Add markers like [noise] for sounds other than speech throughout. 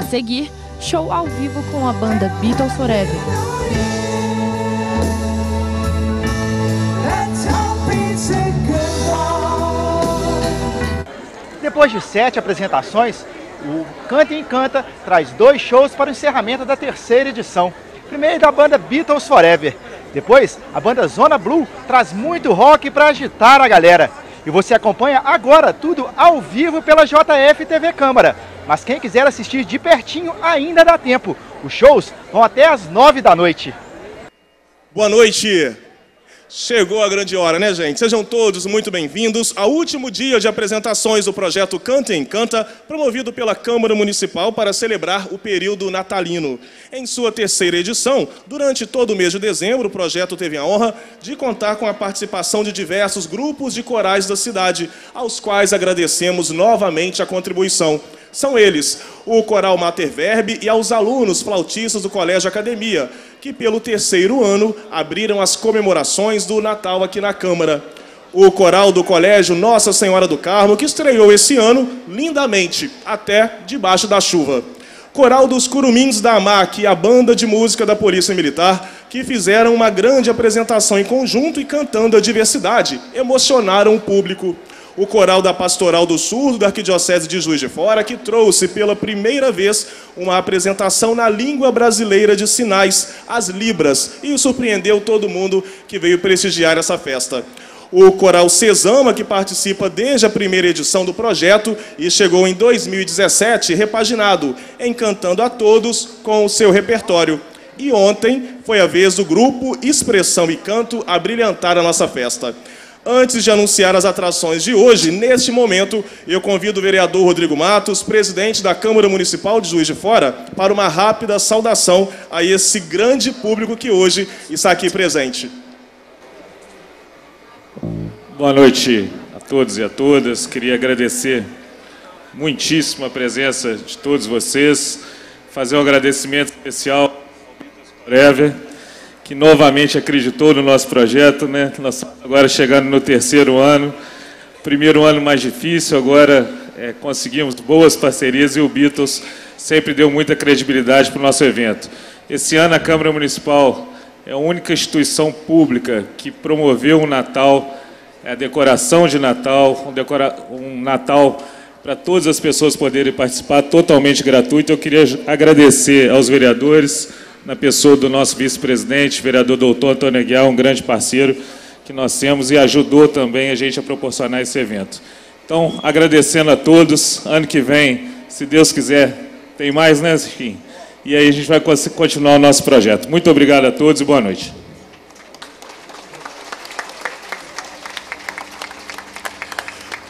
A seguir, show ao vivo com a banda Beatles Forever. Depois de sete apresentações, o Canta e Encanta traz dois shows para o encerramento da terceira edição. Primeiro da banda Beatles Forever. Depois, a banda Zona Blue traz muito rock para agitar a galera. E você acompanha agora tudo ao vivo pela JF TV Câmara. Mas quem quiser assistir de pertinho ainda dá tempo. Os shows vão até às nove da noite. Boa noite! Chegou a grande hora, né, gente? Sejam todos muito bem-vindos ao último dia de apresentações do projeto Canta e Encanta, promovido pela Câmara Municipal para celebrar o período natalino. Em sua terceira edição, durante todo o mês de dezembro, o projeto teve a honra de contar com a participação de diversos grupos de corais da cidade, aos quais agradecemos novamente a contribuição. São eles o Coral Mater Verbe e aos alunos flautistas do Colégio Academia, que pelo terceiro ano abriram as comemorações do Natal aqui na Câmara. O coral do Colégio Nossa Senhora do Carmo, que estreou esse ano lindamente, até debaixo da chuva. Coral dos Curumins da AMAC e a Banda de Música da Polícia Militar, que fizeram uma grande apresentação em conjunto e cantando a diversidade, emocionaram o público o coral da Pastoral do Surdo da Arquidiocese de Juiz de Fora, que trouxe pela primeira vez uma apresentação na língua brasileira de sinais, as Libras, e surpreendeu todo mundo que veio prestigiar essa festa. O coral Sesama, que participa desde a primeira edição do projeto e chegou em 2017 repaginado, encantando a todos com o seu repertório. E ontem foi a vez do grupo Expressão e Canto a brilhantar a nossa festa. Antes de anunciar as atrações de hoje, neste momento, eu convido o vereador Rodrigo Matos, presidente da Câmara Municipal de Juiz de Fora, para uma rápida saudação a esse grande público que hoje está aqui presente. Boa noite a todos e a todas. Queria agradecer muitíssimo a presença de todos vocês, fazer um agradecimento especial ao Forever que novamente acreditou no nosso projeto, né? Nós agora chegando no terceiro ano, primeiro ano mais difícil, agora é, conseguimos boas parcerias e o Beatles sempre deu muita credibilidade para o nosso evento. Esse ano a Câmara Municipal é a única instituição pública que promoveu um Natal, a decoração de Natal, um, decora, um Natal para todas as pessoas poderem participar totalmente gratuito. Eu queria agradecer aos vereadores, na pessoa do nosso vice-presidente, vereador doutor Antônio Aguiar, um grande parceiro que nós temos e ajudou também a gente a proporcionar esse evento. Então, agradecendo a todos, ano que vem, se Deus quiser, tem mais, né, Chiquinho? E aí a gente vai continuar o nosso projeto. Muito obrigado a todos e boa noite.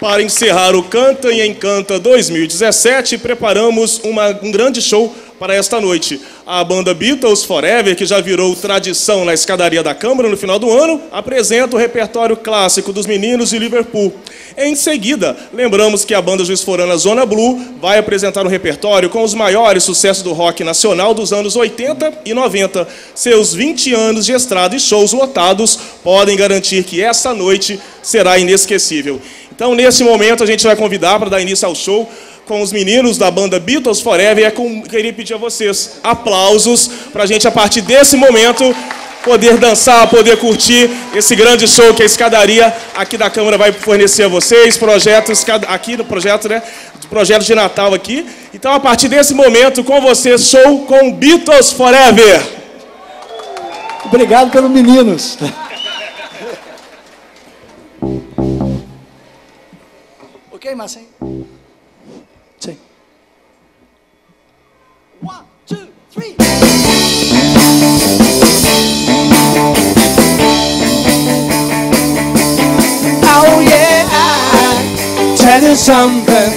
Para encerrar o Canta e Encanta 2017, preparamos uma, um grande show para esta noite. A banda Beatles Forever, que já virou tradição na escadaria da Câmara no final do ano, apresenta o repertório clássico dos meninos de Liverpool. Em seguida, lembramos que a banda Juiz Forana Zona Blue vai apresentar um repertório com os maiores sucessos do rock nacional dos anos 80 e 90. Seus 20 anos de estrada e shows lotados podem garantir que essa noite será inesquecível. Então, nesse momento, a gente vai convidar para dar início ao show com os meninos da banda Beatles Forever. E é com, queria pedir a vocês aplausos para a gente, a partir desse momento, poder dançar, poder curtir esse grande show que a escadaria aqui da Câmara vai fornecer a vocês. Projetos aqui no projeto, né? Projeto de Natal aqui. Então, a partir desse momento, com vocês, show com Beatles Forever. Obrigado pelos meninos. ok, Marcinho? One, two, three. Oh yeah, I tell you something.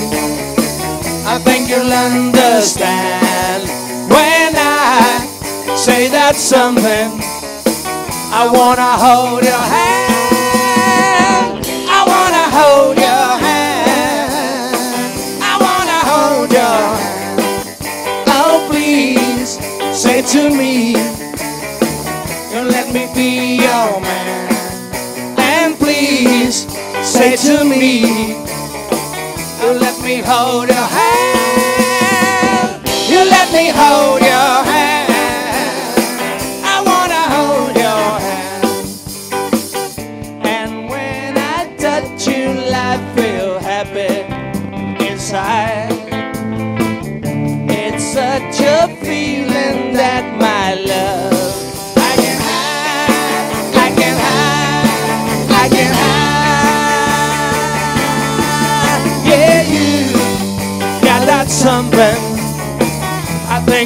I think you'll understand when I say that something. I wanna hold your hand. Say to me, and let me be your man. And please say to me, and let me hold your hand. You something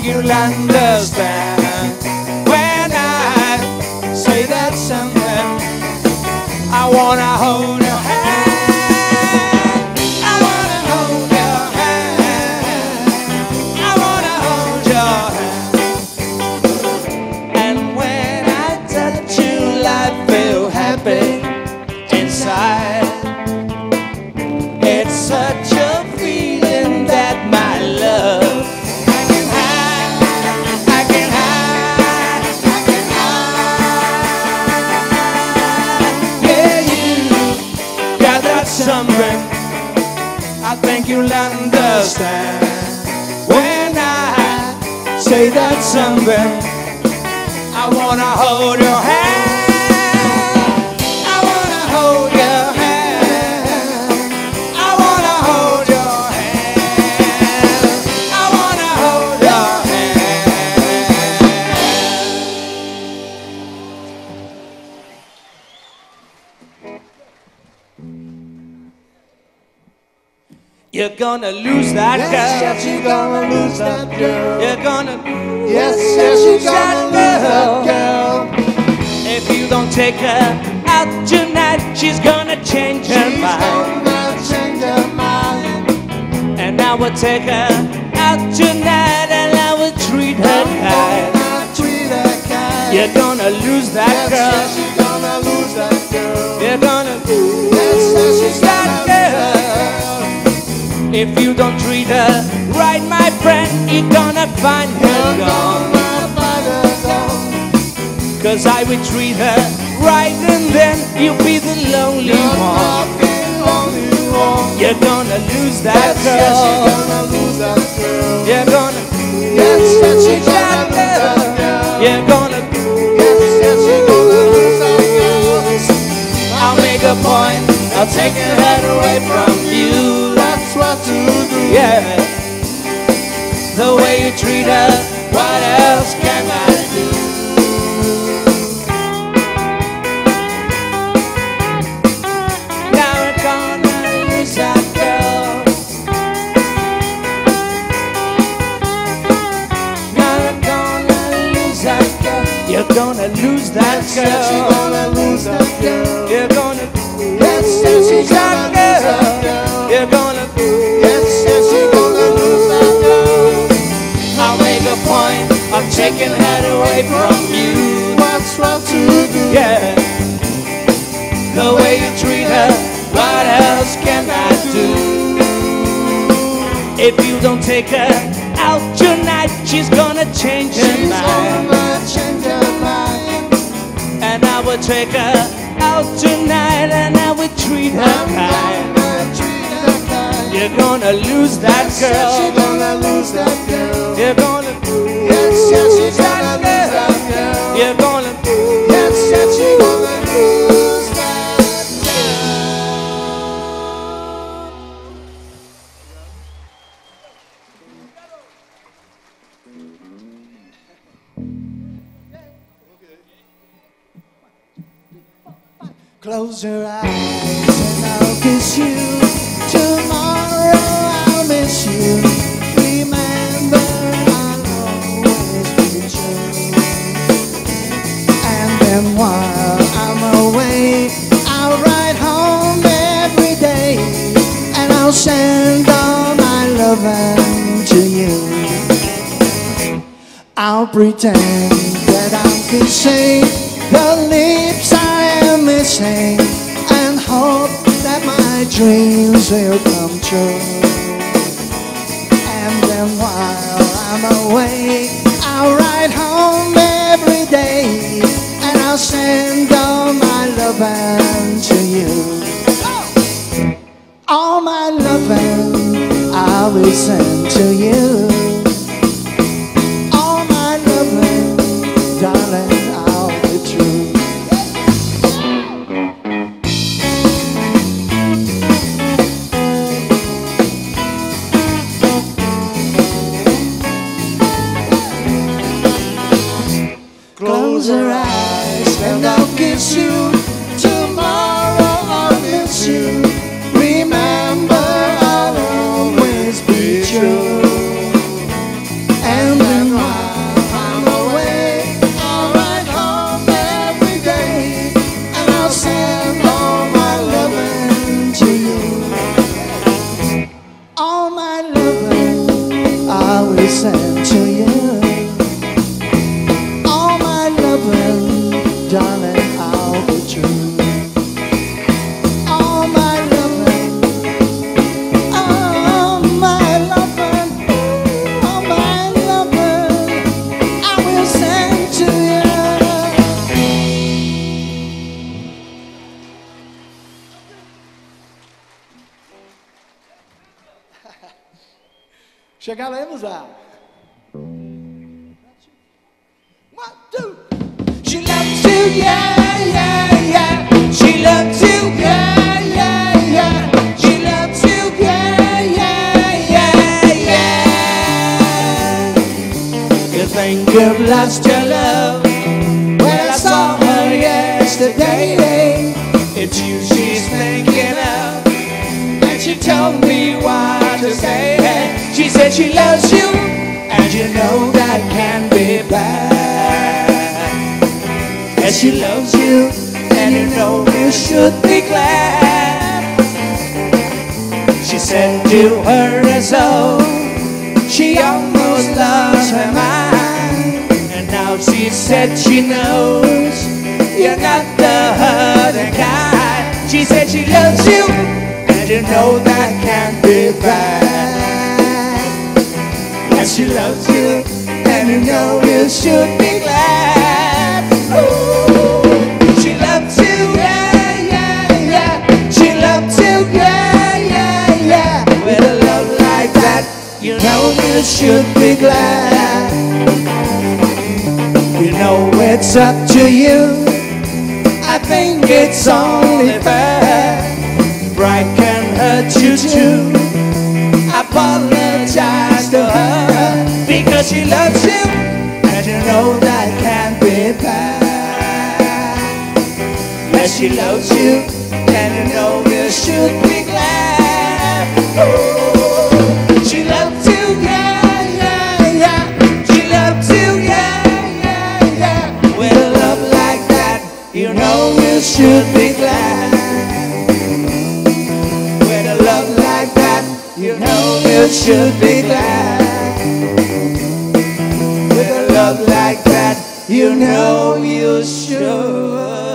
you'll understand when I say that something. I wanna hold something. I wanna hold your hand. I wanna hold your hand. I wanna hold your hand. I wanna hold your hand. You're gonna lose that girl. Yes, you're gonna lose that girl. You're gonna Yes, yes, gonna lose that girl. If you don't take her out tonight, she's gonna change her She's mind. gonna change her mind. And I will take her out tonight and I will treat her kind. Gonna treat her kind. You're gonna lose that Yes, girl. yes, you're gonna lose that girl. You're gonna lose Yes, yes, she's that girl. If you don't treat her right, my friend, you're gonna find her gone. gonna find her gone. Cause I will treat her right and then you'll be the lonely one. not the only one. You're gonna lose that yes, you're girl. gonna lose that girl. You're gonna Yes, yes, you're lose that girl. that girl. You're gonna Yes, you're gonna lose that girl. I'll make a point of taking her away from you. What to do. Yeah. The way you treat her, what else can I do? Now we're gonna lose that girl. Now we're gonna lose that girl. You're gonna lose that yes, you're gonna lose that girl. You're gonna Yes, yes, you're lose that gonna away from you. What's wrong to do? Yeah. The way you treat her, what else can I do? If you don't take her out tonight, she's gonna change her She's mind. gonna change her mind. And I will take her out tonight and I will treat her kind. gonna treat her kind. You're gonna lose that Yes, yes, you're gonna lose that girl. You're gonna lose. Yes, yes, You're gonna lose that girl. Close your eyes and I'll kiss you. I'll send all my loving to you. I'll pretend that I'm kissing the lips I am missing and hope that my dreams will come true. And then while I'm away, I'll ride home every day and I'll send all my loving to you. All my loving I will send to you. She loves you, and you know you should be glad. She said to her as she almost lost her mind. And now she said she knows you're not the hurting kind. She said she loves you, and you know that can't be bad. And she loves you, and you know you should be glad. You know you should be glad. You know it's up to you. I think it's only fair. Pride can hurt you too. I apologize to her because she loves you, and you know that can't be bad. Yes, she loves you, and you know you should be glad. Ooh, should be glad. With a love like that, you know you should be glad. With a love like that, you know you should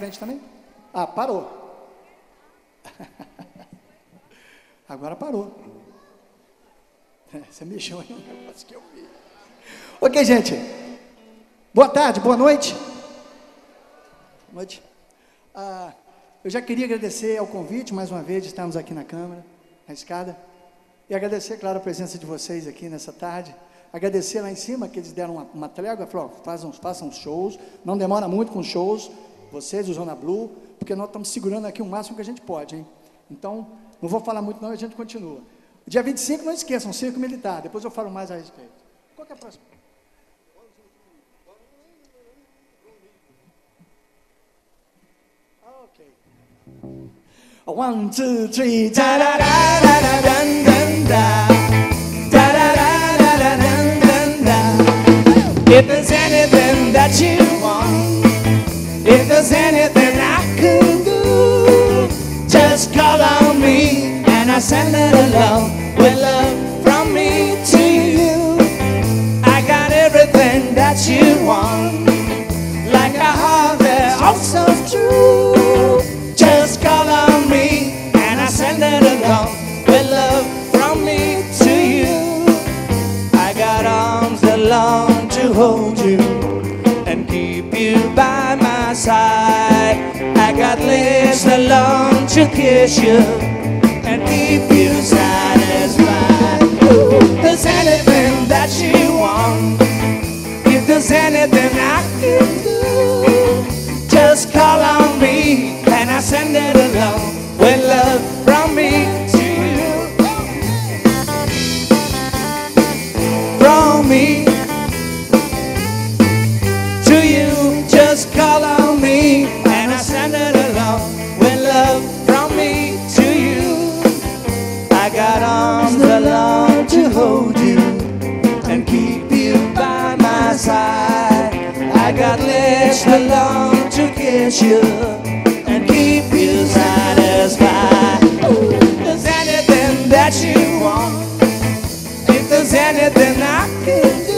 frente também? Ah, parou. [laughs] Agora parou. Você mexeu aí um negócio que eu vi. Ok, gente. Boa tarde, boa noite. Boa noite. Ah, eu já queria agradecer ao convite, mais uma vez, de estarmos aqui na Câmara, na escada. E agradecer, claro, a presença de vocês aqui nessa tarde. Agradecer lá em cima, que eles deram uma, uma trégua, falaram, façam, façam shows, não demora muito com shows, vocês, o Zona Blue, porque nós estamos segurando aqui o máximo que a gente pode, hein? Então, não vou falar muito não, a gente continua. Dia 25, não esqueçam, circo militar, depois eu falo mais a respeito. Qual é a próxima? Ah, ok. One, two, three. If there's anything that you want, if there's anything I could do, just call on me and I send it along with love from me to you. I got everything that you want, like a heart that's oh, also true. Just call on me and I send it along with love from me to you. I got arms that long to hold you and keep you by side. I got lips that long to kiss you and keep you satisfied. If there's anything that you want, if there's anything I can do, just call on me and I send it along with love from me that long to kiss you and keep you satisfied. If there's anything that you want, if there's anything I can do,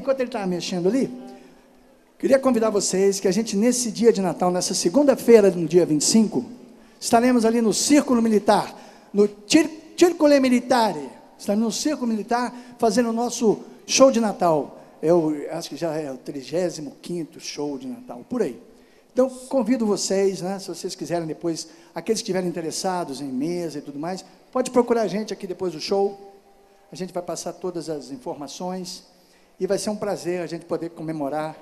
enquanto ele estava mexendo ali, queria convidar vocês que a gente, nesse dia de Natal, nessa segunda-feira, no dia 25, estaremos ali no Círculo Militar, no Círculo Militare. Estaremos no Círculo Militar fazendo o nosso show de Natal. Eu acho que já é o 35 show de Natal, por aí. Então, convido vocês, né, se vocês quiserem depois, aqueles que estiverem interessados em mesa e tudo mais, pode procurar a gente aqui depois do show. A gente vai passar todas as informações e vai ser um prazer a gente poder comemorar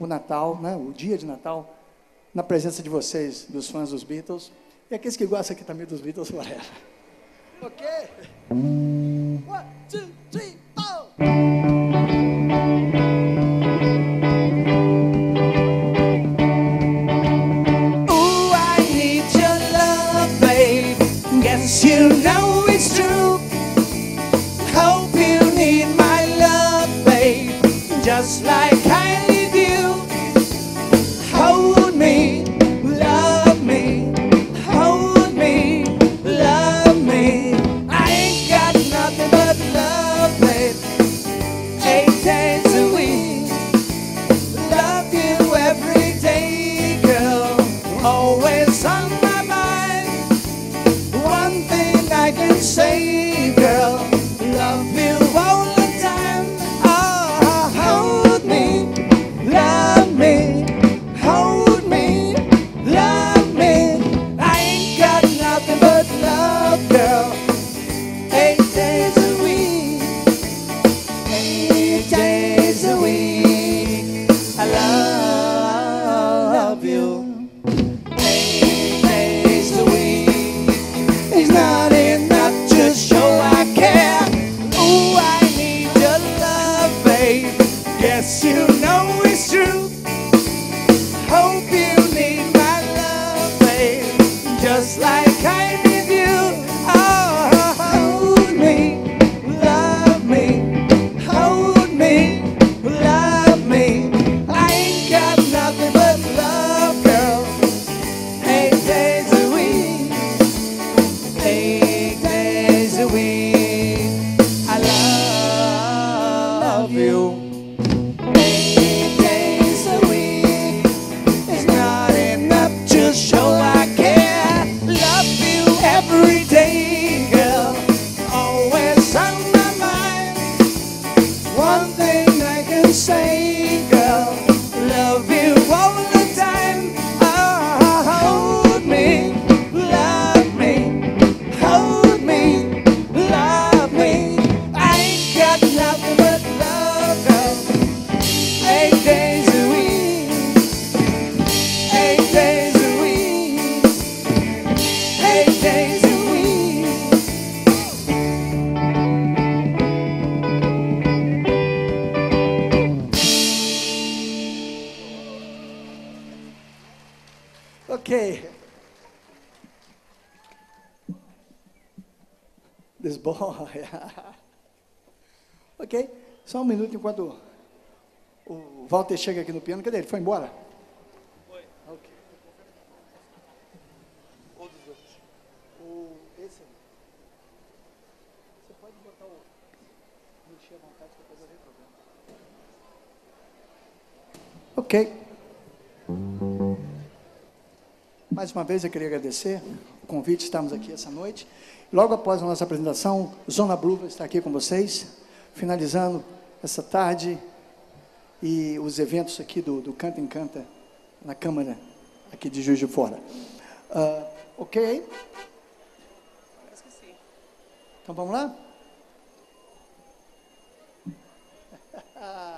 o Natal, né, o dia de Natal, na presença de vocês, dos fãs dos Beatles e aqueles que gostam aqui também dos Beatles forever. Ok? One, two, three, four. You know Just like Enquanto o Walter chega aqui no piano. Cadê ele? Foi embora? Foi. Ok. Ou dos dois? O, esse aí. Você pode botar o. Mexer à vontade que depois eu problema. Ok. Mais uma vez eu queria agradecer o convite, estamos aqui essa noite. Logo após a nossa apresentação, Zona Blue vai estar aqui com vocês, finalizando essa tarde e os eventos aqui do, do Canta em Canta na Câmara aqui de Juiz de Fora. Ah, ok? Então vamos lá?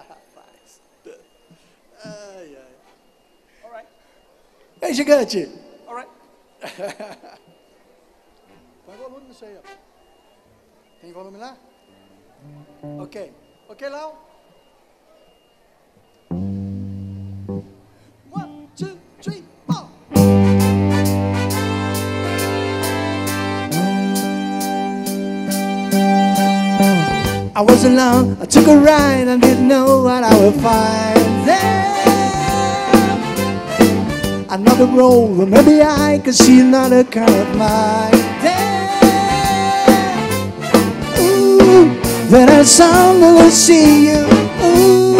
Rapaz. Ai, ai. Ei, gigante! [laughs] Põe volume nisso aí, ó. Tem volume lá? Ok. Ok, Lau? One, two, three, four. I was alone, I took a ride, I didn't know what I would find there. Another role, or maybe I could see another kind of mind. Then, then I suddenly see you. Ooh,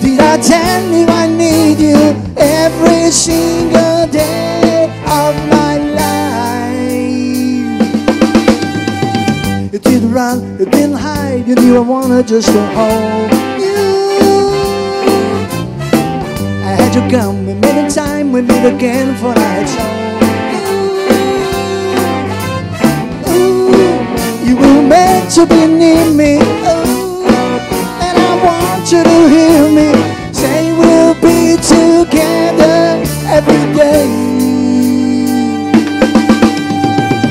did I tell you I need you every single day of my life? You didn't run, you didn't hide, you knew I wanted just to hold you. I had you come, a time, we meet again for nights. Meant to be near me. Ooh, and I want you to hear me say we'll be together every day.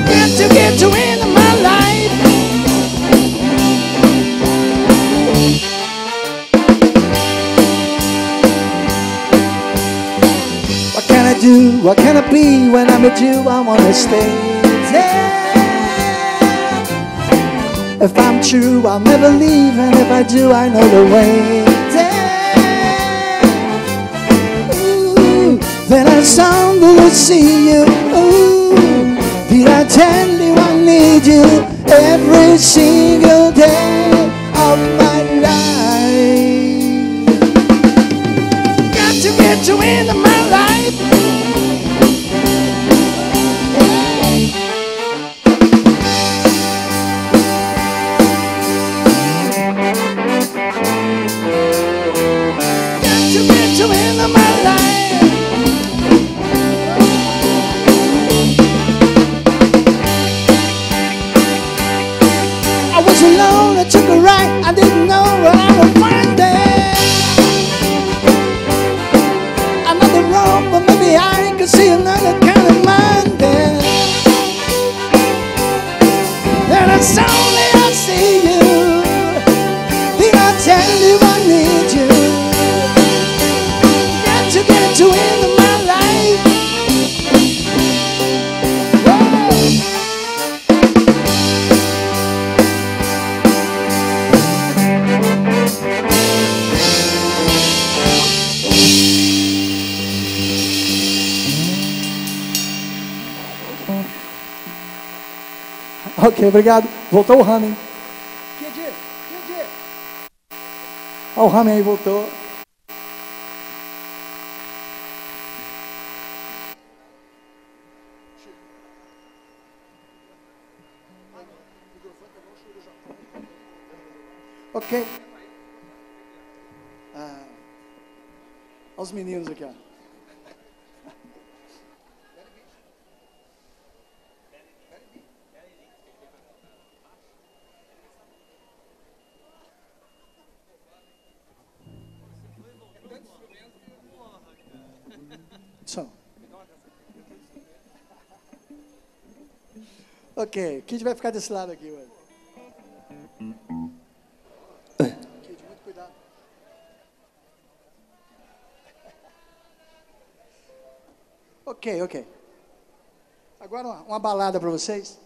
Get to get you into my life. What can I do? What can I be when I'm with you? I wanna stay If I'm true, I'll never leave, and if I do, I know the way. Ooh, then I suddenly see you. Ooh, did I tell you I need you every single day of my Ok, obrigado. Voltou o Ramen. Ó, o Ramen aí voltou. Ok. Ah, olha os meninos aqui, ó. Ok, Kid vai ficar desse lado aqui hoje. Kid, muito cuidado. Ok, ok. Agora uma, uma balada para vocês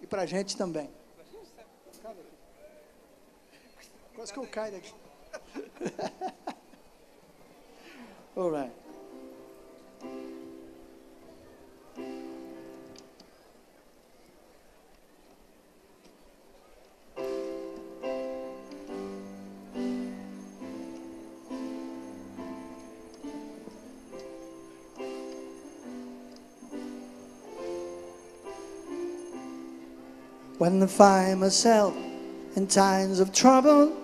e para a gente também. Quase que eu caio daqui. [laughs] All right. When I find myself in times of trouble,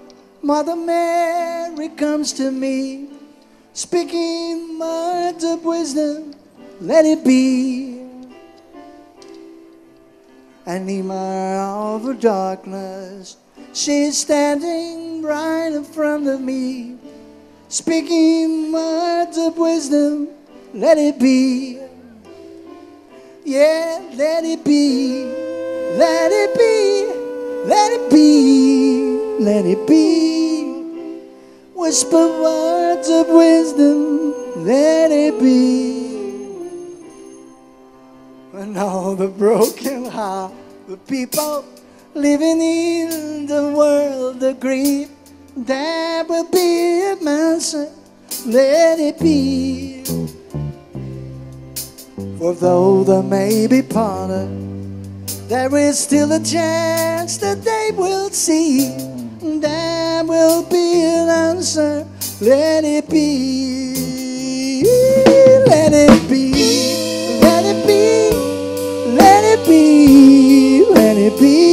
Mother Mary comes to me, speaking words of wisdom, let it be. Hour of darkness, she's standing right in front of me, speaking words of wisdom, let it be. Yeah, let it be. Let it be, let it be, let it be. Whisper words of wisdom, let it be. And all the broken heart, the people living in the world agree. That will be a answer, let it be. For though there may be parted, there is still a chance that they will see. There will be an answer. Let it be. Let it be. Let it be. Let it be. Let it be.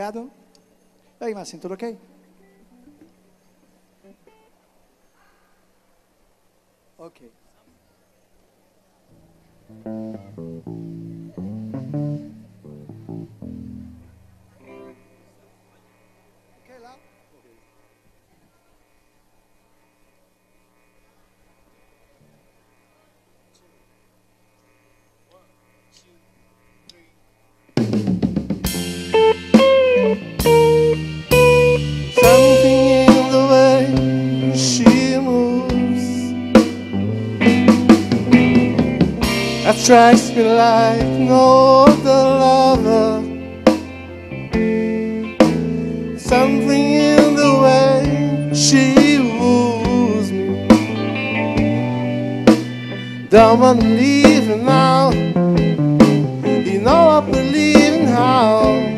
Obrigado. Aí, Marcinho, tudo ok? Ok. strikes me like no other lover. Something in the way she woos me. Don't wanna leave her now. You know I believe in how.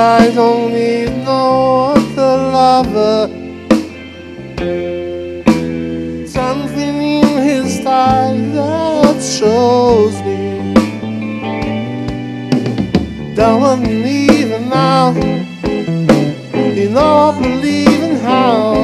I don't need the lover. Something in his style that shows me. Don't me even now, you know I believe in how.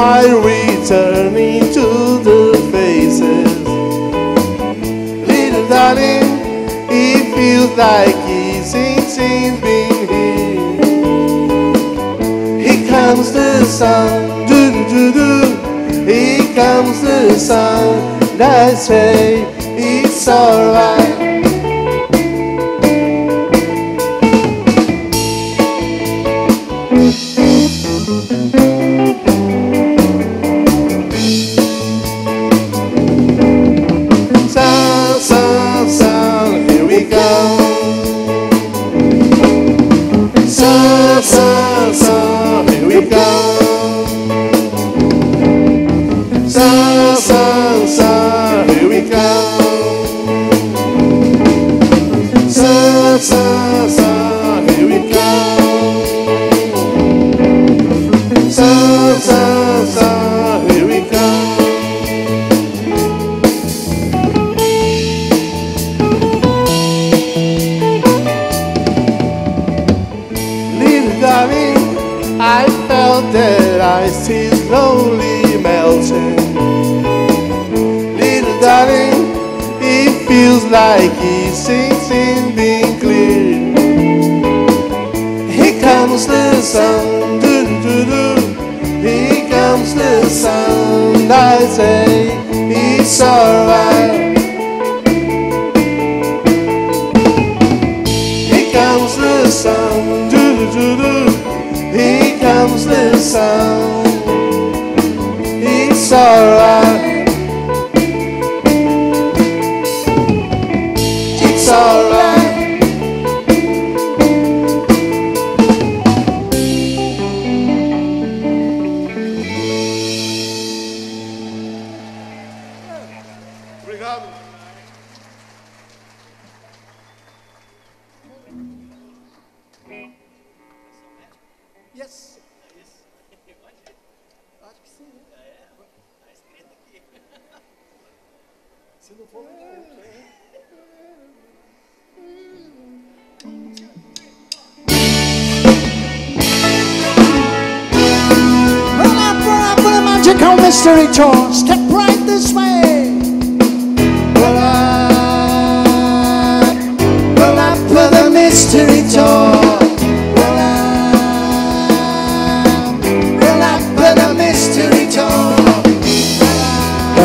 my returning to the faces. Little darling, it feels like he's insane he's here. Here comes the sun, do do do do. Here comes the sun. I say it's alright.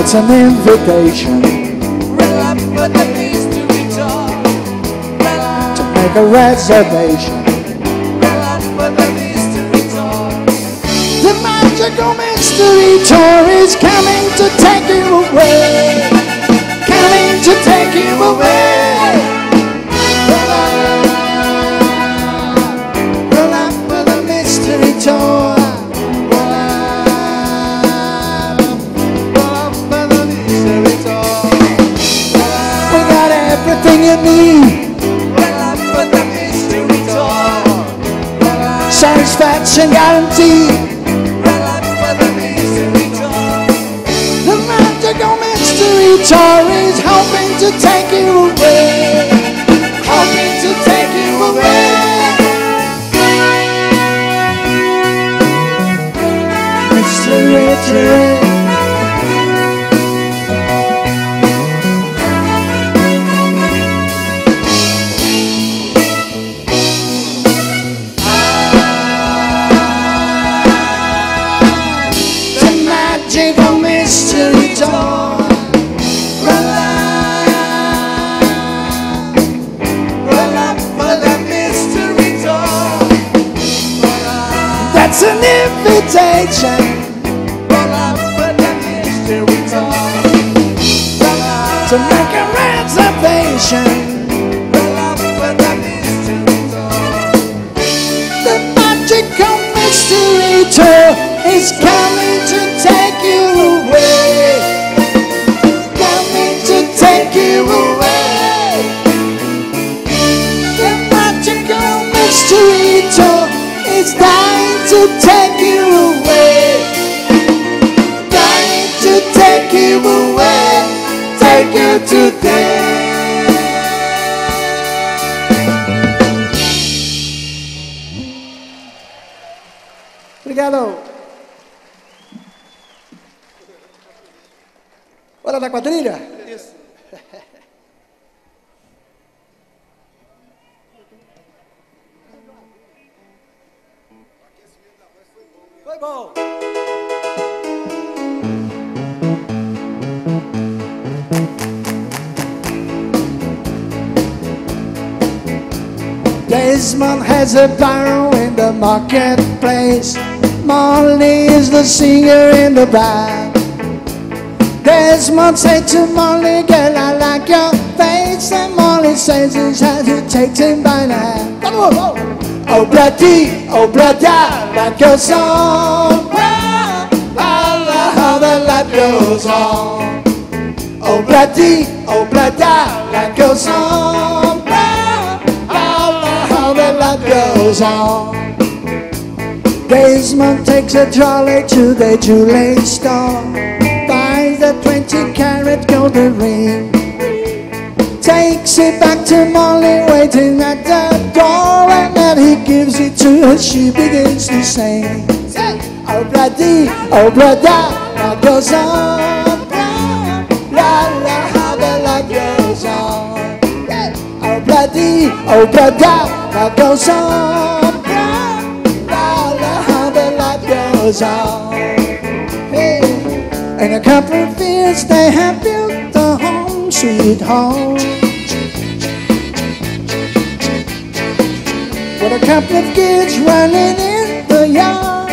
It's an invitation to make a reservation. The magical mystery tour is coming to take you away Coming to take you away. near me. Satisfaction guaranteed. The magical mystery tour is helping to take you away. Is Desmond has a barrow in the marketplace. Molly is the singer in the band. Desmond said to Molly, girl, I like your face. And Molly says he's had to take him by the hand. Oh. Oh, bloody, life goes on. Love how the life goes on. Oh, bloody, oh, bloody, life goes on. Love how the life goes on. Desmond takes a trolley to the jewelry store, buys a 20 carat golden ring, takes it back to Molly waiting at the door, and then he gives it to her. She begins to sing. Oh, bloody, oh, bloody, life goes on. La la, how the light goes on. Oh, bloody, oh, bloody, life goes on. La la, how the light goes on. Hey. And a couple of years they have built a home, sweet home. Couple of kids running in the yard.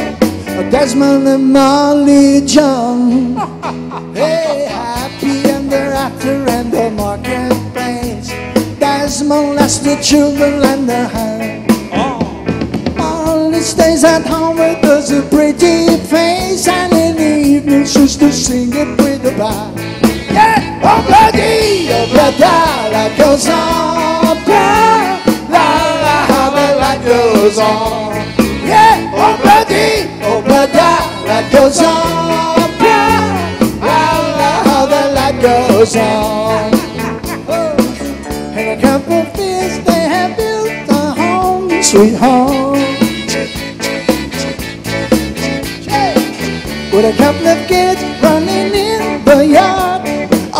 Desmond and Molly John. [laughs] Hey, happy and they're after in the marketplace. Desmond lets the children lend a hand. Molly stays at home with us a pretty face, and in the evening she's to sing it with the band. Yeah, oh bloody, oh bloody, life goes on. Blah, goes on. Yeah, oh bloody, oh bloody, life goes on. La la, how the light goes on. Oh, And a couple of years they have built a home, sweet home. With a couple of kids running in the yard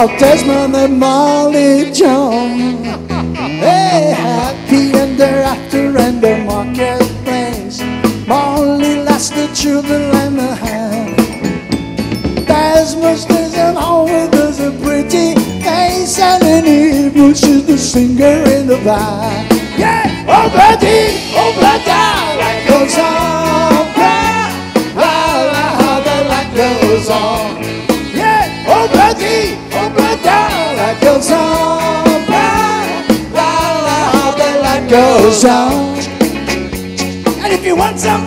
of Desmond and Molly John. Children lend a hand. Stays at home with us a pretty face and the evening she's the singer in the band. Yeah, oh bloody, oh bloody, life goes on. La la, how the light goes on. Yeah, oh bloody, oh bloody, life goes on. La la, how the light goes on. And if you want some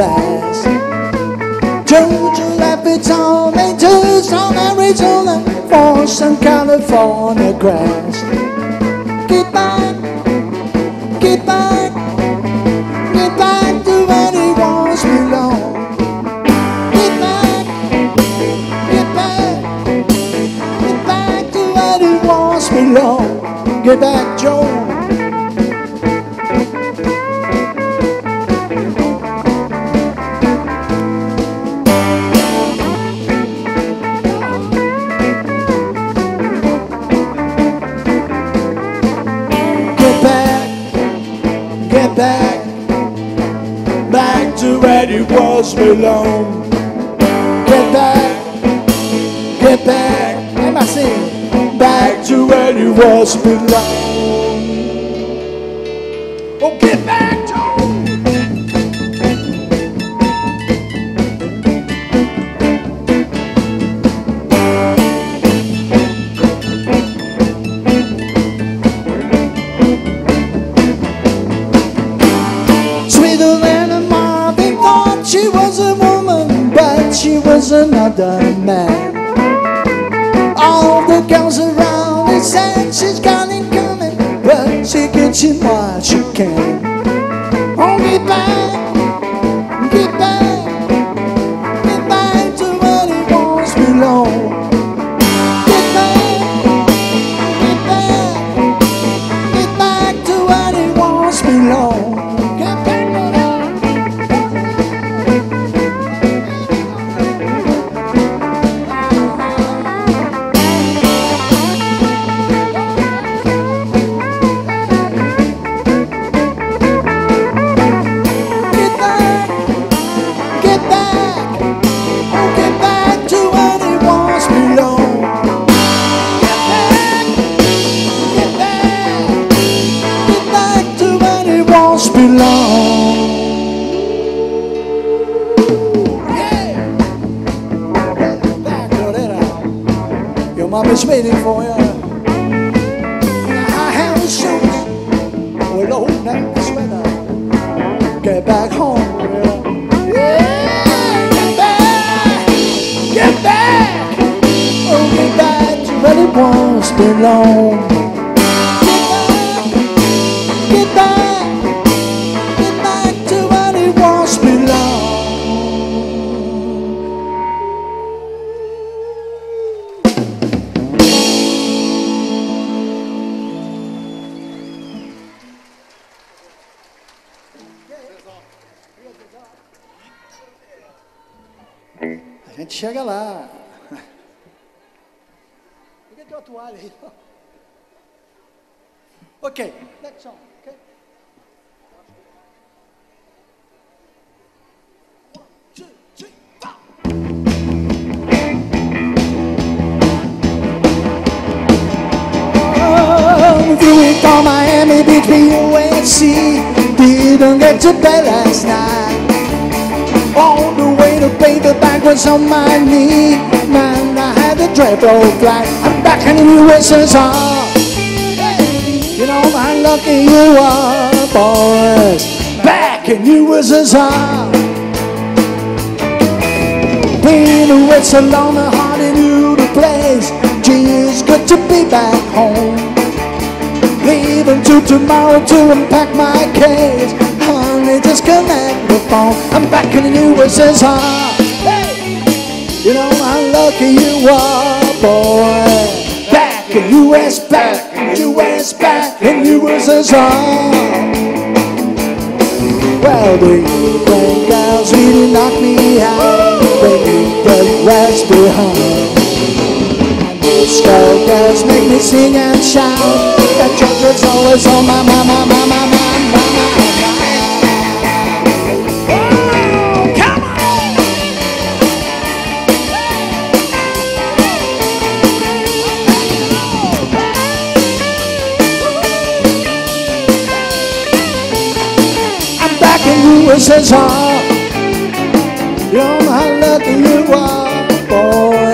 last. Jojo left it on a Tucson, Arizona, for some California grass. Get back, get back, get back to where he once belonged. Get back, get back, get back to where he once belonged. Get back, Joe. it was me long. Get back, get back, and I singing? Back to where it was belong. Another man. All the girls around her said she's got it coming, but she gets in what she can. Was on my knee. Man, I had the dreadful flight. I'm back in the USSR. Hey, you know how lucky you are, boys. Back in USSR. Been away so long, I hardly knew the place. Gee, it's good to be back home. Leaving to tomorrow to unpack my case. Honey, disconnect the phone. I'm back in the USSR. You know how lucky you are, boy. Back in U.S. back in U.S. back in USSR. Well, do you think girls really knock me out? Baby, the rest behind. Disco girls make me sing and shout. The children's always on my, my, my, my, my, my, my. 会身上，让寒冷的月光 boy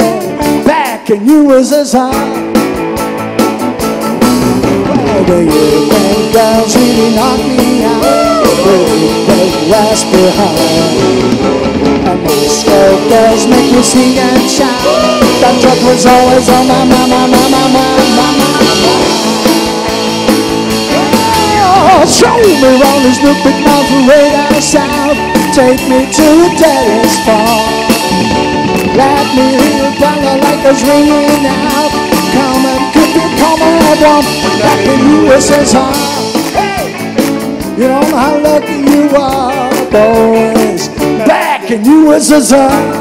back in 你我身上。外的月光照进你那里呀，way west behind。And my skull girls make you sing and shout. That truck was always on my my my mind, my my my mind show me around this big mountain way down south. Take me to a terrace farm. Let me hear dollar like it's ringing out. Come and keep it, I want back in USSR. Hey, you know how lucky you are, boys. Back in USSR.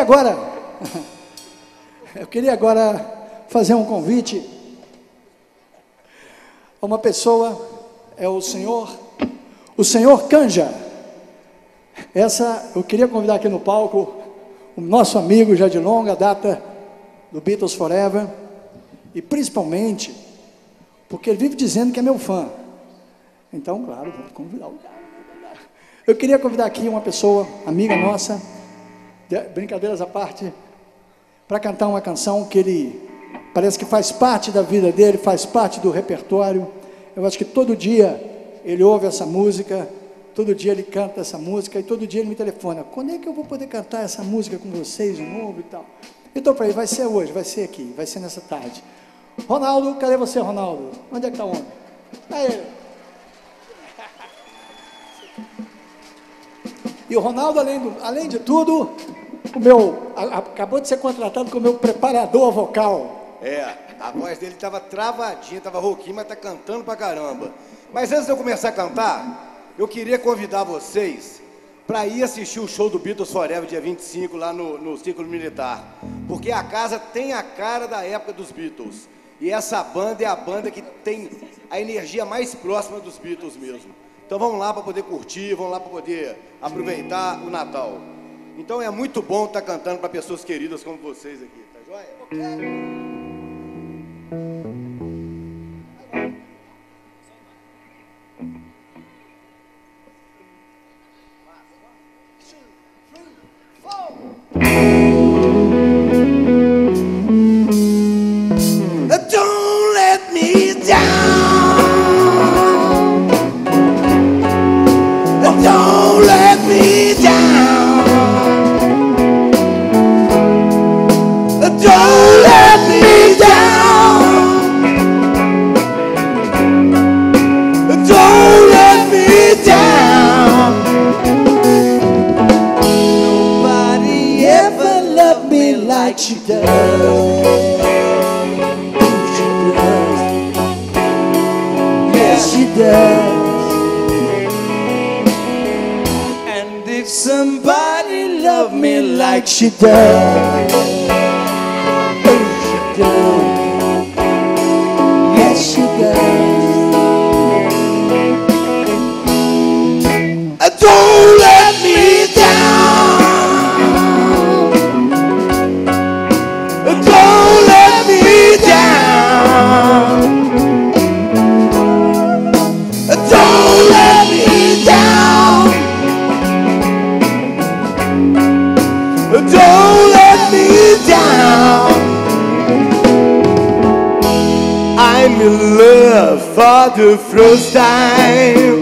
Queria agora. [laughs] Eu queria agora fazer um convite a uma pessoa, é o senhor, o senhor Canja. Essa, eu queria convidar aqui no palco o nosso amigo já de longa data do Beatles Forever e principalmente porque ele vive dizendo que é meu fã. Então, claro, vamos convidar o cara. Eu queria convidar aqui uma pessoa, amiga nossa, brincadeiras à parte, para cantar uma canção que ele parece que faz parte da vida dele, faz parte do repertório. Eu acho que todo dia ele ouve essa música, todo dia ele canta essa música e todo dia ele me telefona. Quando é que eu vou poder cantar essa música com vocês de novo e tal? Então, para ele, vai ser hoje, vai ser aqui, vai ser nessa tarde. Ronaldo, cadê você, Ronaldo? Onde é que está o homem? Aí. [laughs] E o Ronaldo, além, do- além de tudo, o meu, a- acabou de ser contratado como meu preparador vocal. É, a voz dele tava travadinha, tava rouquinho, mas tá cantando pra caramba. Mas antes de eu começar a cantar, eu queria convidar vocês para ir assistir o show do Beatles Forever, dia 25, lá no, no Círculo Militar. Porque a casa tem a cara da época dos Beatles. E essa banda é a banda que tem a energia mais próxima dos Beatles mesmo. Então vamos lá para poder curtir, vamos lá para poder aproveitar o Natal. Então é muito bom estar cantando para pessoas queridas como vocês aqui, tá joia? Don't te does. For the first time.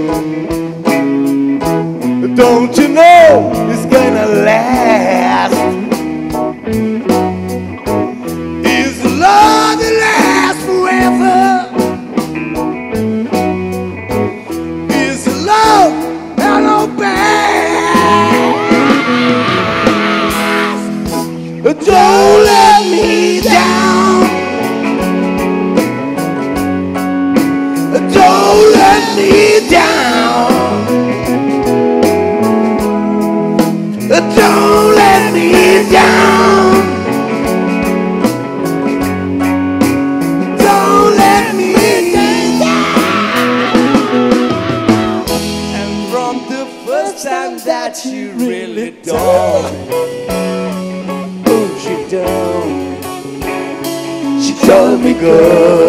Don't you know it's gonna last? knee down. Don't let me down. Don't let me down. And from the first time that you really don't you down, she told me, girl.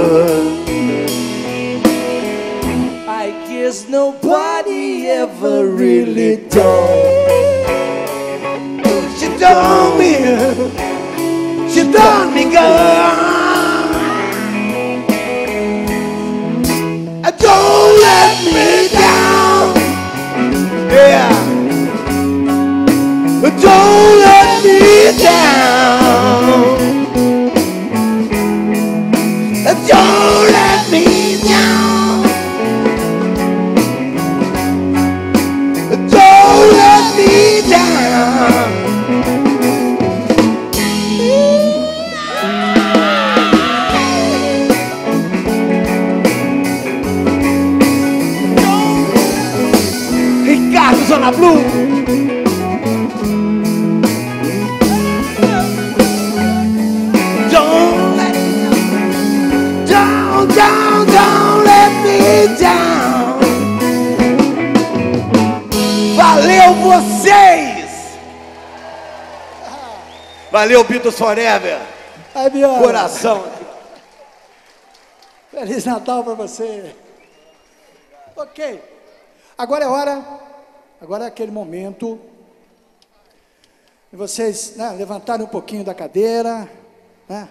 never really done. She done me, she done me good. Uh, don't let me down, yeah. Uh, don't let me down. Valeu, Beatles Forever. Ai, Coração. Feliz Natal para você. Ok. Agora é hora, agora é aquele momento. Vocês né, levantarem um pouquinho da cadeira. Né?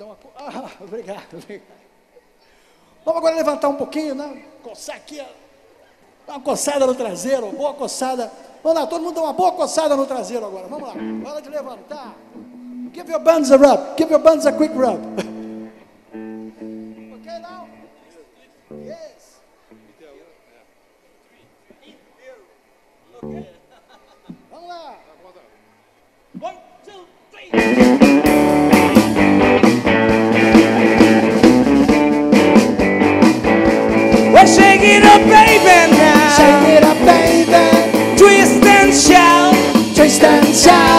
Uma... Ah, [laughs] obrigado, obrigado. Vamos agora levantar um pouquinho, né? Coçar aqui. Dá uma coçada no traseiro, boa coçada Vamos lá, todo mundo dá uma boa coçada no traseiro agora. Vamos lá, hora de levantar. Give your buns a rub. Give your buns a quick rub. [laughs] ok now? Yes. Ok. Vamos lá. One, two, three. Well, shake it up, baby, now. Shake it up, baby. and shout, and.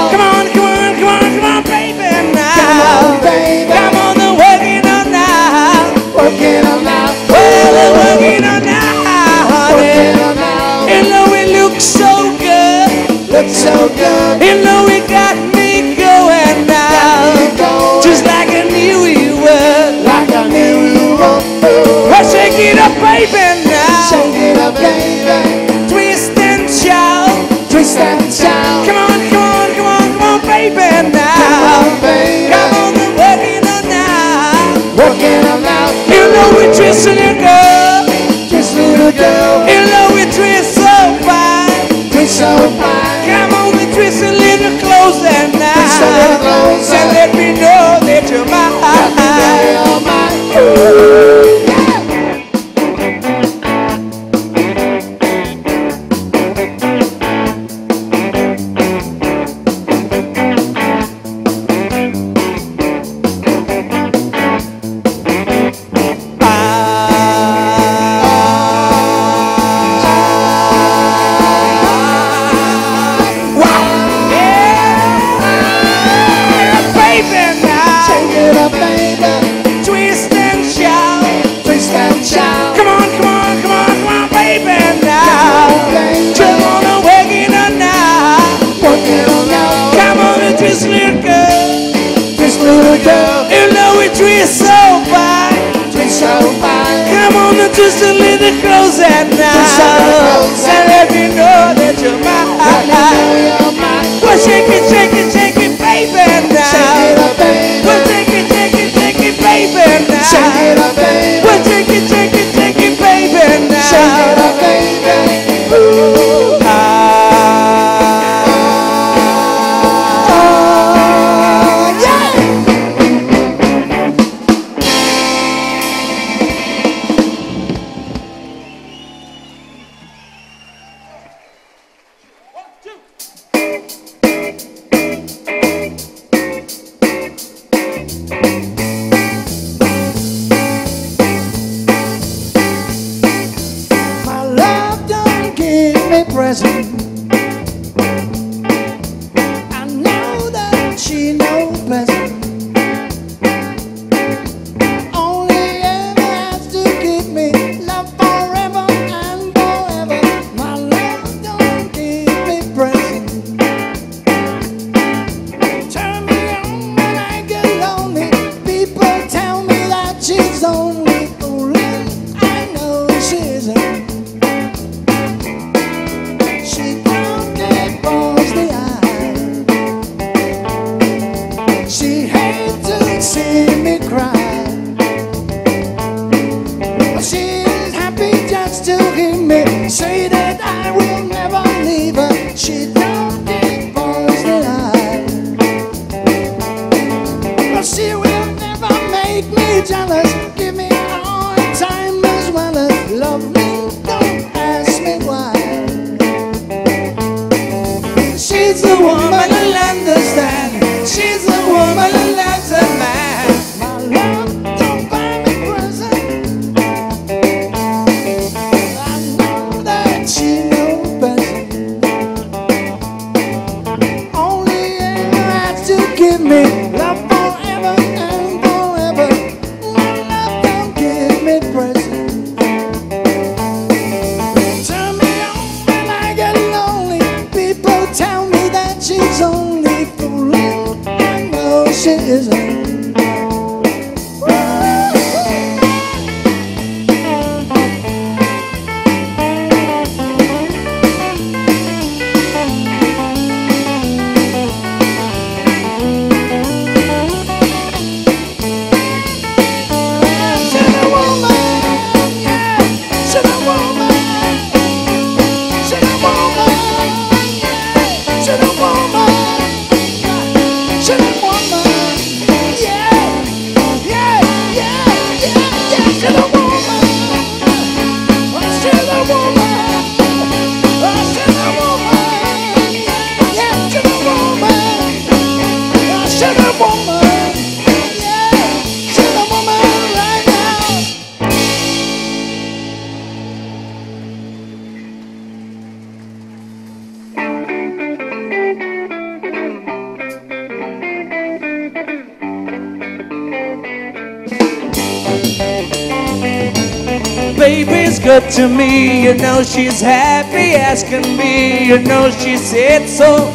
Said so.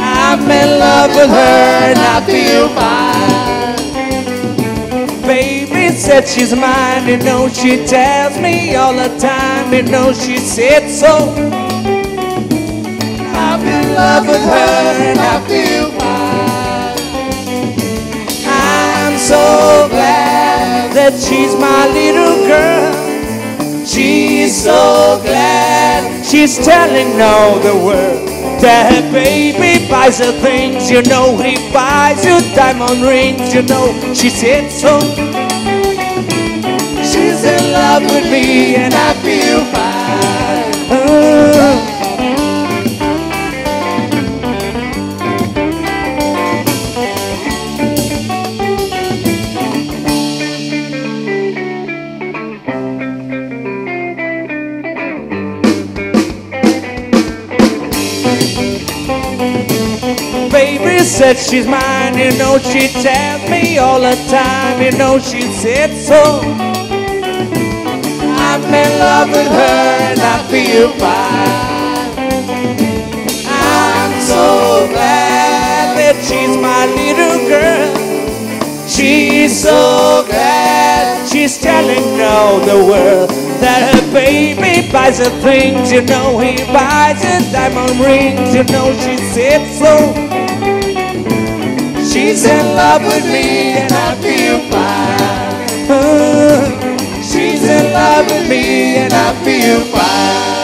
I'm in love with her and I feel fine. Baby said she's mine, you know she tells me all the time, you know she said so. I'm in love with her and I feel fine. I'm so glad that she's my little girl. She's so glad she's telling all the world that her baby buys her things. You know he buys you diamond rings. You know she said so. She's in love with me and I feel fine. Oh. Said she's mine, you know she tells me all the time, you know she said so. I'm in love with her and I feel fine. I'm so glad that she's my little girl. She's so glad she's telling all the world that her baby buys her things. You know he buys her diamond rings. You know she said so. She's in love with me and I feel fine. She's in love with me and I feel fine.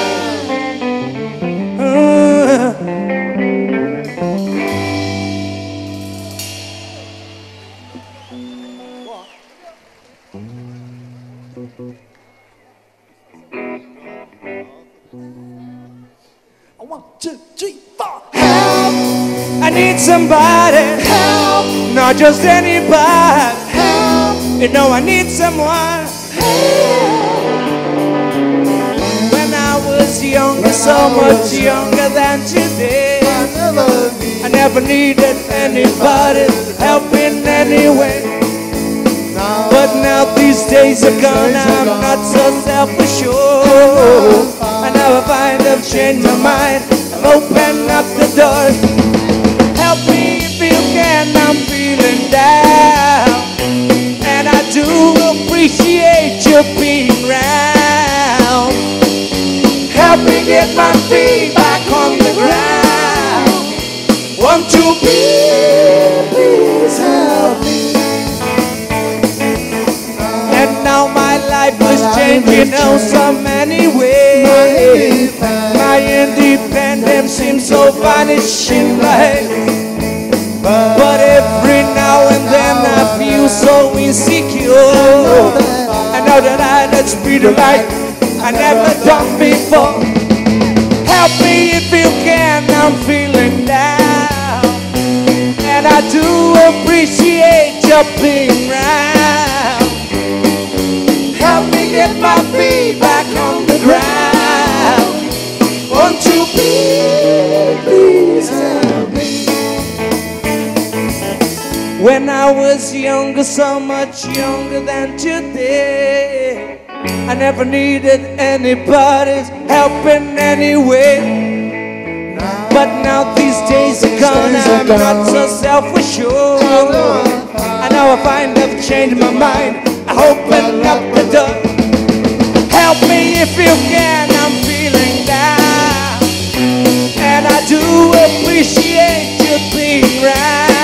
Just anybody. Help! You know I need someone. Help. When I was younger, so much younger than today, I never needed anybody help in any way. But now these days are gone, I'm not so self-assured. I never find I've changed my mind. I've opened up the doors. Help me if you can, I'm feeling down. And I do appreciate you being round. Help me get my feet back on the ground. Want to be, please help me. And now my life is changing oh so many ways. My independence seems so vanishing like. But every now and then I feel so insecure. I know that I just be the light I never done before. Help me if you can, I'm feeling down. And I do appreciate your being round. Help me get my feet back on the ground. Won't you please, please help me? When I was younger, so much younger than today, I never needed anybody's help in any way. But now these days are gone, I'm not so self-assured. I know I never change my mind, I open up the door. Help me if you can, I'm feeling down. And I do appreciate you being right.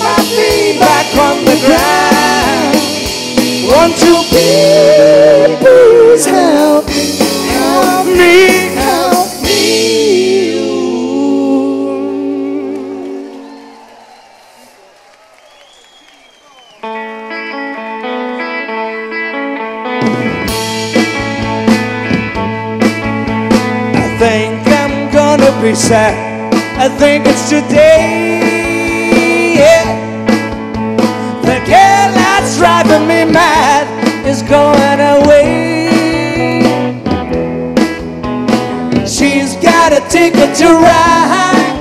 My feet back on the ground. Won't you please, please help? Help me, help me. I think I'm gonna be sad. I think it's today. Driving me mad is going away. She's got a ticket to ride.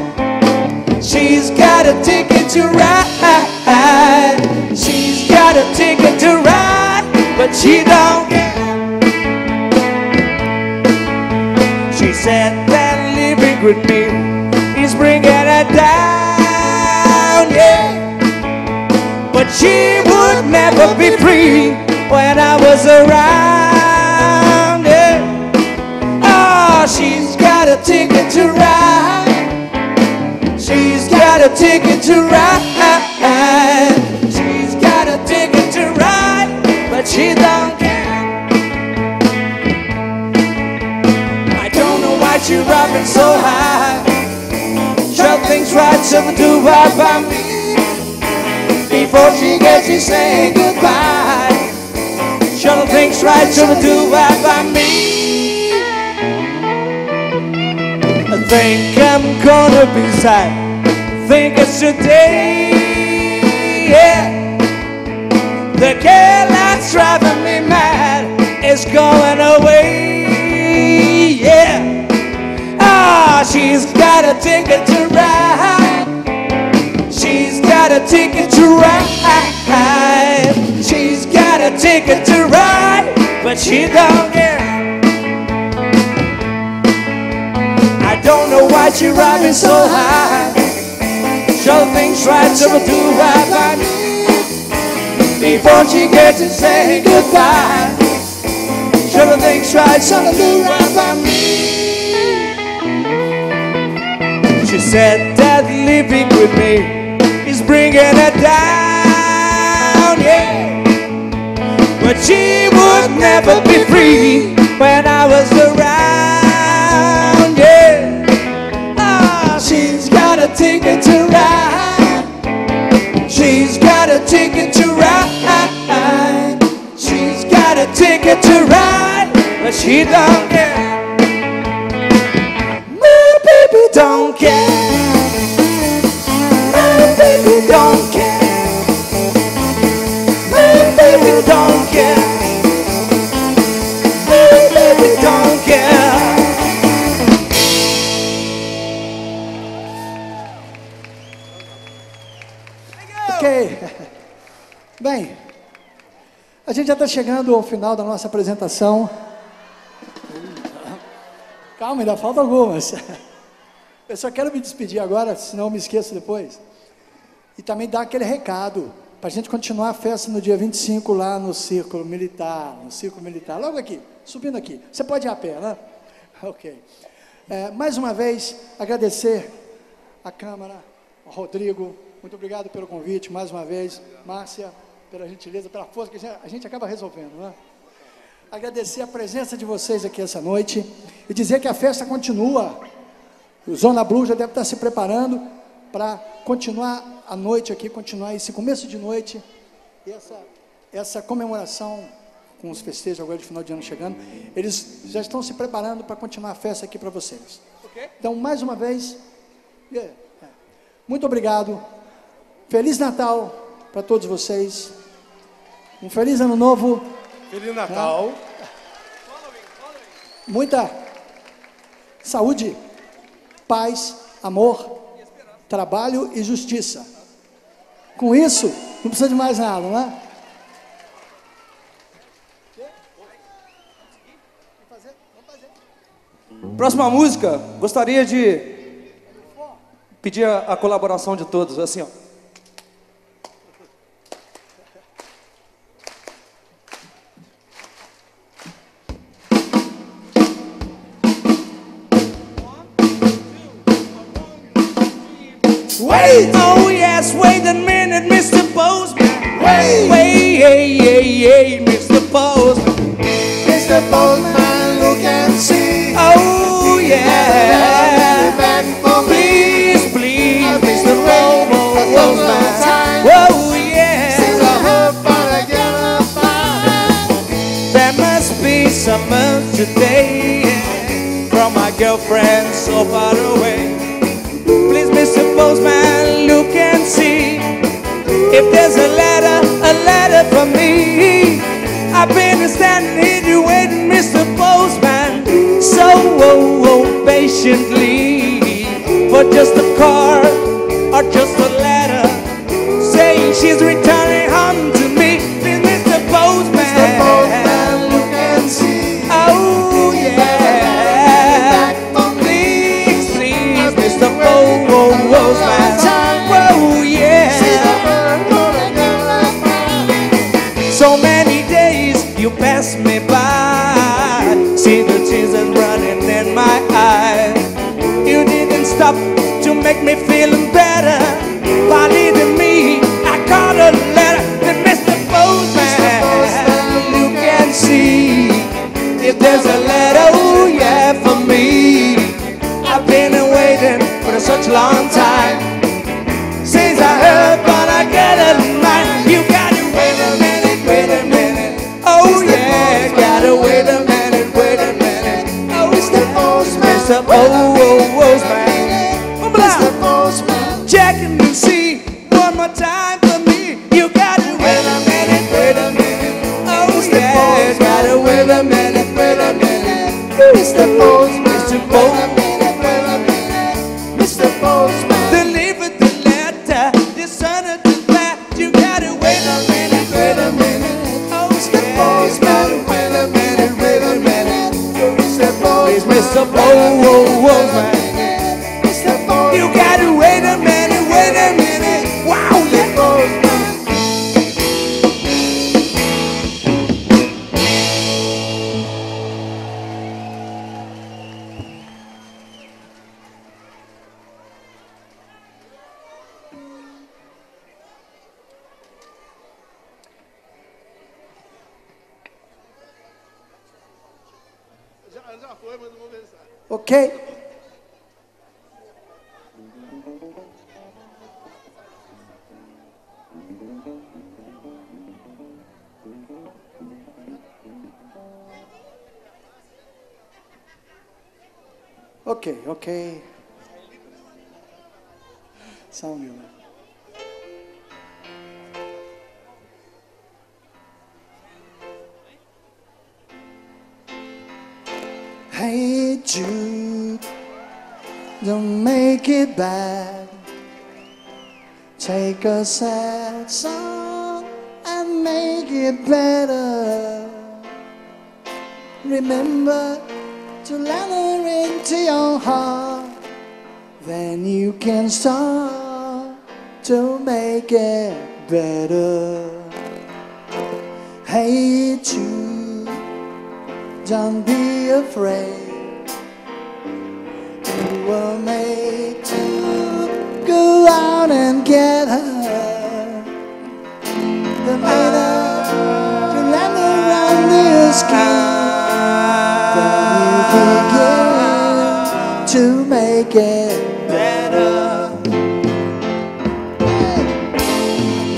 She's got a ticket to ride. She's got a ticket to ride, but she don't care. She said that living with me is bringing her down, She would never be free when I was around, yeah. Oh, she's got a ticket to ride. She's got a ticket to ride. She's got a ticket to ride, but she don't care. I don't know why she's rocking so high. Sure things right, so do right by me. Before she gets you saying goodbye. Sure things right, so do right by me. I think I'm gonna be sad. Think it's today. Yeah. The girl that's driving me mad is going away. Yeah. Ah, she's got a ticket to ride. Got a ticket to ride. She's got a ticket to ride, but she don't care. I don't know why she riding so high. Show things right, so do right by me before she gets to say goodbye. Have things right, so do right by me. She said that living with me bringing her down, yeah. But she would never be free when I was around, yeah. Ah, she's got a ticket to ride. She's got a ticket to ride. She's got a ticket to ride, but she don't care. My baby don't care. Don't care. Baby don't care. Baby don't care. Ok. Bem, a gente já está chegando ao final da nossa apresentação. Calma, ainda falta algumas. Eu só quero me despedir agora, senão eu me esqueço depois. E também dar aquele recado, para a gente continuar a festa no dia 25 lá no Círculo Militar, no Círculo Militar, logo aqui, subindo aqui. Você pode ir a pé, né? [laughs] Ok. É, mais uma vez, agradecer a Câmara, ao Rodrigo, muito obrigado pelo convite, mais uma vez. Márcia, pela gentileza, pela força que a gente- a gente acaba resolvendo, né? Agradecer a presença de vocês aqui essa noite e dizer que a festa continua. O Zona Blue já deve estar se preparando para continuar a noite aqui, continuar esse começo de noite, e essa, essa comemoração com os festejos agora de final de ano chegando. Eles já estão se preparando para continuar a festa aqui para vocês. Então, mais uma vez, yeah, é. Muito obrigado. Feliz Natal para todos vocês. Um feliz ano novo. Feliz Natal. Muita saúde, paz, amor, trabalho e justiça. Com isso, não precisa de mais nada, não é? Próxima música, gostaria de pedir a, a colaboração de todos, assim, ó. Mr. Postman, look and see. Oh yeah. For me. Please, please, I've been Mr. waiting a long, long Postman. time. Oh yeah. I heard about a yellow fire. There must be summer today from my girlfriend so far away. Please, Mr. Postman, look and see if there's a letter, a letter for me. I've been standing here waiting, Mr. Postman, so oh, oh, patiently for just a card or just a letter saying she's returning pass me by. See the tears running in my eyes. You didn't stop to make me feel better. By leading me, I got a letter that Mr. Postman. You can see if there's a letter, oh yeah, for me. I've been waiting for such a long time. Since I heard, but I get it Oh, oh. Postman, checking to see one more time for me. You gotta wait wait a minute. Oh wait Mr. Ok, ok. Só um minuto. Hey Jude, don't make it bad. Take a sad song and make it better. Remember to let her into your heart. Then you can start to make it better. Hey Jude, don't be afraid. You were made to go out and get her. The matter to land around your skin. make it better.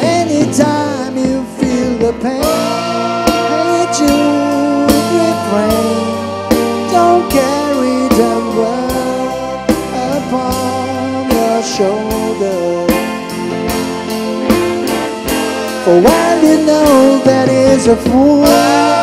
Anytime you feel the pain, refrain. Don't carry upon your. For while you know that is a fool.